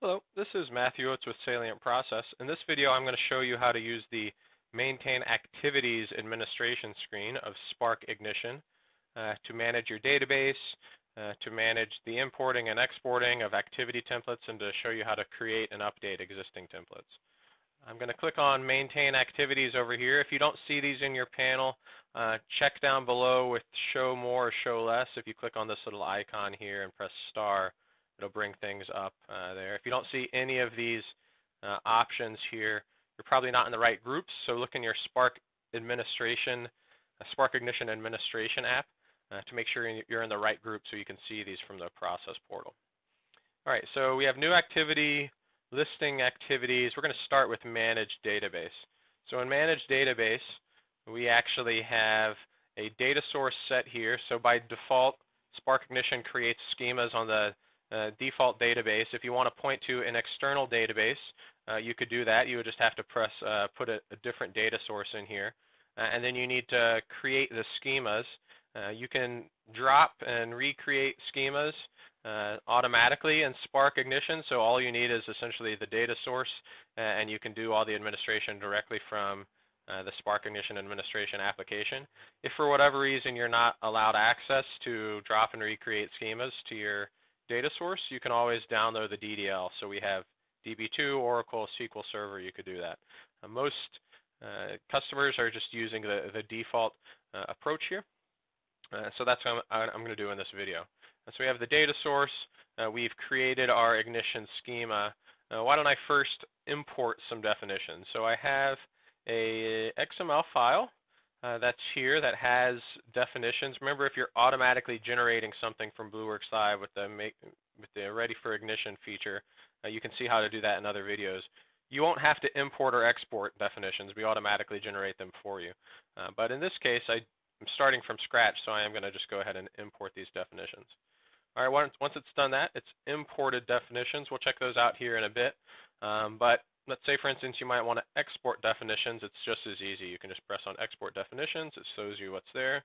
Hello, this is Matthew Oates with Salient Process. In this video, I'm going to show you how to use the Maintain Activities Administration screen of Spark Ignition uh, to manage your database, uh, to manage the importing and exporting of activity templates, and to show you how to create and update existing templates. I'm going to click on Maintain Activities over here. If you don't see these in your panel, uh, check down below with Show More or Show Less. If you click on this little icon here and press star, it'll bring things up uh, there. If you don't see any of these uh, options here, you're probably not in the right groups. So look in your Spark administration, uh, Spark Ignition administration app uh, to make sure you're in the right group so you can see these from the process portal. All right, so we have new activity, listing activities. We're going to start with managed database. So in managed database, we actually have a data source set here. So by default, Spark Ignition creates schemas on the uh, default database. If you want to point to an external database, uh, you could do that. You would just have to press uh, put a, a, different data source in here. Uh, and then you need to create the schemas. Uh, you can drop and recreate schemas automatically in Spark Ignition. So all you need is essentially the data source, and you can do all the administration directly from uh, the Spark Ignition administration application. If for whatever reason you're not allowed access to drop and recreate schemas to your data source, you can always download the DDL. So we have DB2, Oracle, SQL Server, you could do that. Uh, most uh, customers are just using the, the default uh, approach here. Uh, so that's what I'm, I'm going to do in this video. so we have the data source. Uh, we've created our ignition schema. why don't I first import some definitions? So I have a XML file uh, that's here that has definitions. Remember, if you're automatically generating something from BlueWorks Live with the make, with the Ready for Ignition feature, uh, you can see how to do that in other videos. You won't have to import or export definitions. We automatically generate them for you. Uh, but in this case, I, am starting from scratch, so I am going to just go ahead and import these definitions. All right, once, once it's done that, it's imported definitions. We'll check those out here in a bit. Um, but let's say, for instance, you might want to export definitions. It's just as easy. You can just press on Export Definitions. It shows you what's there.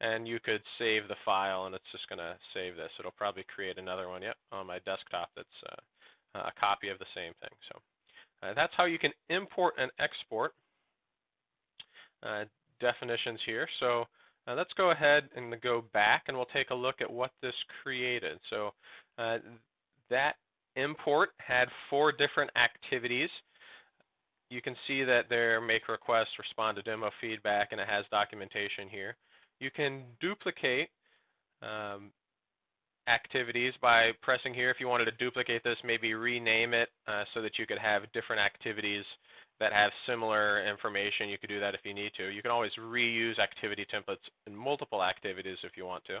And you could save the file, and it's just going to save this. It'll probably create another one, yep, on my desktop that's uh, a copy of the same thing. So uh, that's how you can import and export uh, definitions here. So uh, let's go ahead and go back, and we'll take a look at what this created. So uh, that import had four different activities. You can see that there make request, respond to demo feedback, and it has documentation here. You can duplicate um, activities by pressing here. If you wanted to duplicate this, maybe rename it uh, so that you could have different activities that have similar information. You could do that if you need to. You can always reuse activity templates in multiple activities if you want to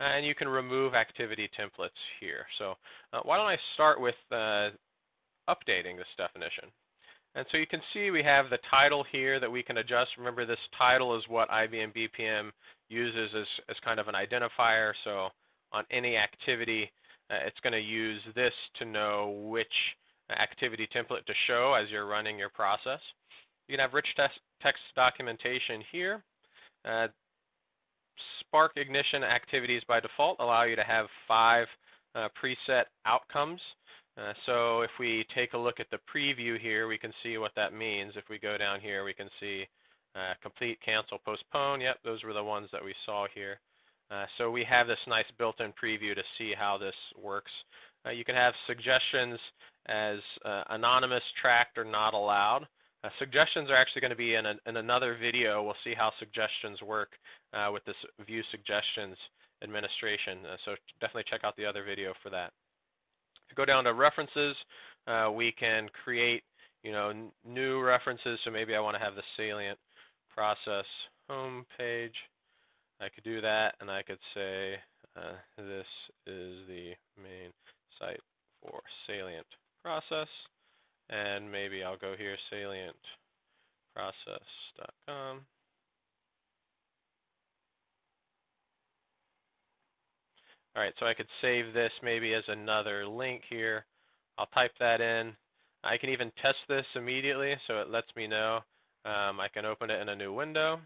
and you can remove activity templates here. So uh, why don't I start with uh, updating this definition. And so you can see we have the title here that we can adjust. Remember this title is what IBM BPM uses as, as kind of an identifier. So on any activity, uh, it's going to use this to know which activity template to show as you're running your process. You can have rich text documentation here. Uh, Spark Ignition activities by default allow you to have five uh, preset outcomes. Uh, so if we take a look at the preview here, we can see what that means. If we go down here, we can see uh, complete, cancel, postpone. Yep, those were the ones that we saw here. Uh, so we have this nice built-in preview to see how this works. Uh, you can have suggestions as uh, anonymous, tracked, or not allowed. Uh, suggestions are actually going to be in, in, another video. We'll see how suggestions work uh, with this view suggestions administration. Uh, so definitely check out the other video for that. To go down to references, uh, we can create you know new references. So maybe I want to have the salient process home page. I could do that, and I could say uh, this is the main site for salient process and maybe I'll go here salientprocess.com. All right, so I could save this maybe as another link here. I'll type that in. I can even test this immediately, so it lets me know. Um, I can open it in a new window.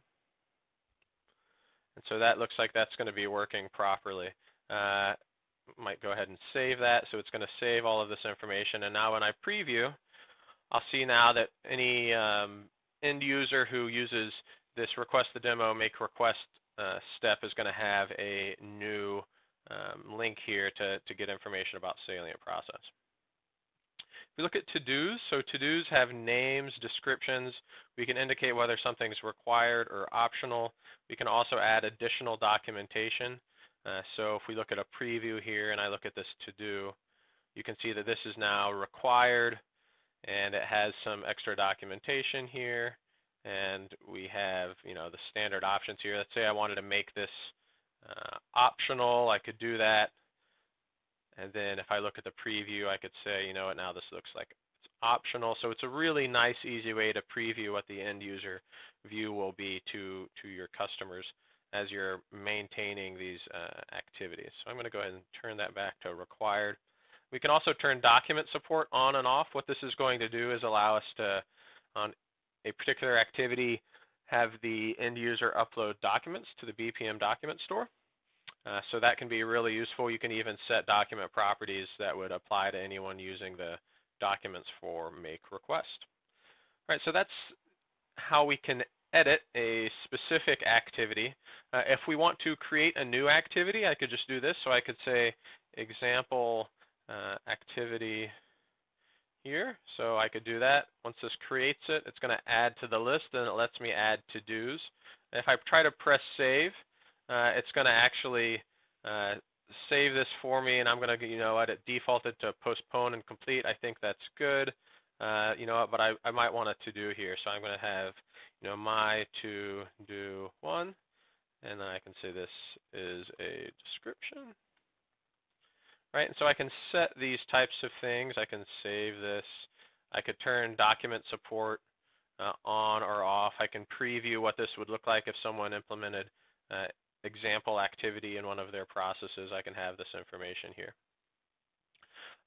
And so that looks like that's going to be working properly. Uh, might go ahead and save that. So it's going to save all of this information. And now when I preview, I'll see now that any um, end user who uses this request the demo make request uh, step is going to have a new um, link here to, to get information about salient process. If we look at to-dos, so to-dos have names, descriptions. We can indicate whether something's required or optional. We can also add additional documentation. Uh, so if we look at a preview here and I look at this to-do, you can see that this is now required and it has some extra documentation here and we have you know the standard options here. Let's say I wanted to make this uh, optional, I could do that. And then if I look at the preview, I could say, you know what, now this looks like it's optional. So it's a really nice, easy way to preview what the end user view will be to, to your customers as you're maintaining these uh, activities. So I'm going to go ahead and turn that back to required. We can also turn document support on and off. What this is going to do is allow us to, on a particular activity, have the end user upload documents to the BPM document store. Uh, so that can be really useful. You can even set document properties that would apply to anyone using the documents for make request. All right, so that's how we can edit a specific activity. Uh, if we want to create a new activity, I could just do this. So I could say example uh, activity here. So I could do that. Once this creates it, it's going to add to the list and it lets me add to-dos. If I try to press save, uh, it's going to actually uh, save this for me and I'm going to, you know I what, it defaulted to postpone and complete. I think that's good. Uh, you know but I, I might want a to-do here. So I'm going to have, you know, my to-do one. And then I can say this is a description right? And so I can set these types of things. I can save this. I could turn document support uh, on or off. I can preview what this would look like if someone implemented uh, example activity in one of their processes. I can have this information here.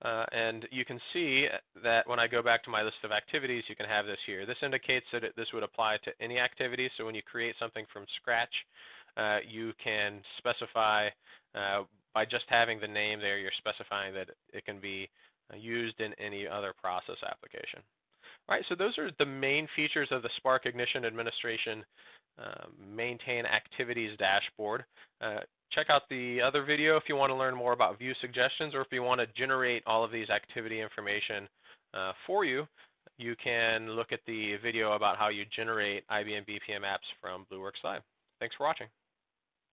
Uh, and you can see that when I go back to my list of activities, you can have this here. This indicates that it, this would apply to any activity. So when you create something from scratch, uh, you can specify uh, by just having the name there, you're specifying that it can be uh, used in any other process application. All right, so those are the main features of the Spark Ignition Administration uh, Maintain Activities dashboard. Uh, check out the other video if you want to learn more about view suggestions or if you want to generate all of these activity information uh, for you, you can look at the video about how you generate IBM BPM apps from BlueWorks Live. Thanks for watching.